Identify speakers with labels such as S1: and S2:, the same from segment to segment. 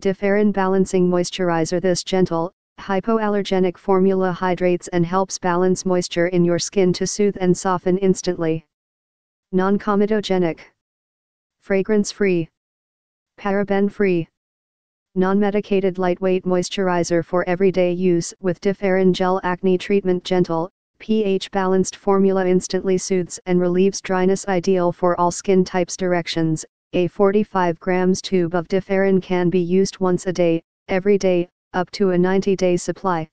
S1: Differin Balancing Moisturizer This gentle, hypoallergenic formula hydrates and helps balance moisture in your skin to soothe and soften instantly. Non-comedogenic. Fragrance-free. Paraben-free. Non-medicated lightweight moisturizer for everyday use with Differin Gel Acne Treatment Gentle, pH balanced formula instantly soothes and relieves dryness ideal for all skin types directions. A 45 grams tube of Differin can be used once a day, every day, up to a 90 day supply.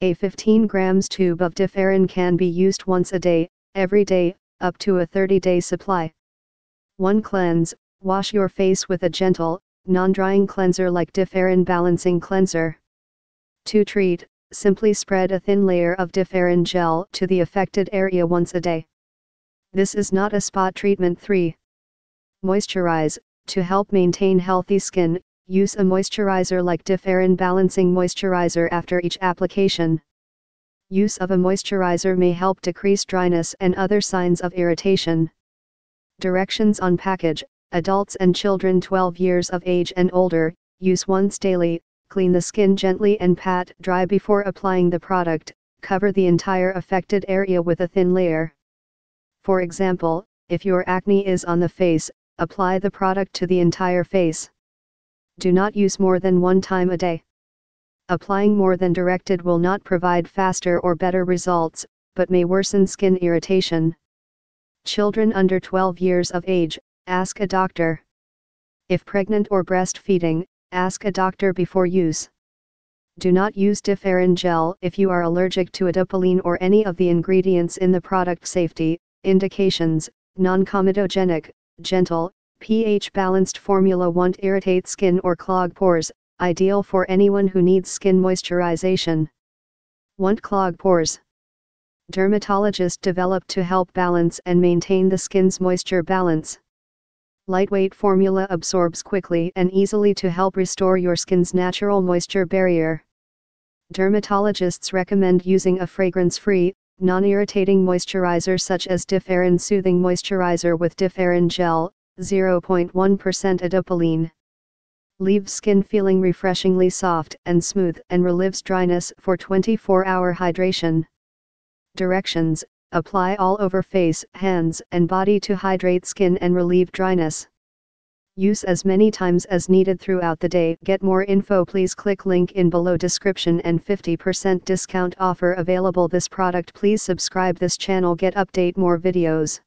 S1: A 15 grams tube of Differin can be used once a day, every day, up to a 30 day supply. 1. Cleanse, wash your face with a gentle, non-drying cleanser like Differin Balancing Cleanser. 2. Treat, simply spread a thin layer of Differin gel to the affected area once a day. This is not a spot treatment 3. Moisturize, to help maintain healthy skin, use a moisturizer like Differin Balancing Moisturizer after each application. Use of a moisturizer may help decrease dryness and other signs of irritation. Directions on package adults and children 12 years of age and older, use once daily, clean the skin gently and pat dry before applying the product, cover the entire affected area with a thin layer. For example, if your acne is on the face, apply the product to the entire face. Do not use more than one time a day. Applying more than directed will not provide faster or better results, but may worsen skin irritation. Children under 12 years of age, Ask a doctor. If pregnant or breastfeeding, ask a doctor before use. Do not use Differin gel if you are allergic to adapalene or any of the ingredients in the product safety, indications, non-comedogenic, gentle, pH balanced formula won't irritate skin or clog pores, ideal for anyone who needs skin moisturization. Won't clog pores. Dermatologist developed to help balance and maintain the skin's moisture balance lightweight formula absorbs quickly and easily to help restore your skin's natural moisture barrier. Dermatologists recommend using a fragrance-free, non-irritating moisturizer such as Differin Soothing Moisturizer with Differin Gel, 0.1% adapalene. Leaves skin feeling refreshingly soft and smooth and relieves dryness for 24-hour hydration. Directions apply all over face, hands and body to hydrate skin and relieve dryness. Use as many times as needed throughout the day. Get more info please click link in below description and 50% discount offer available this product please subscribe this channel get update more videos.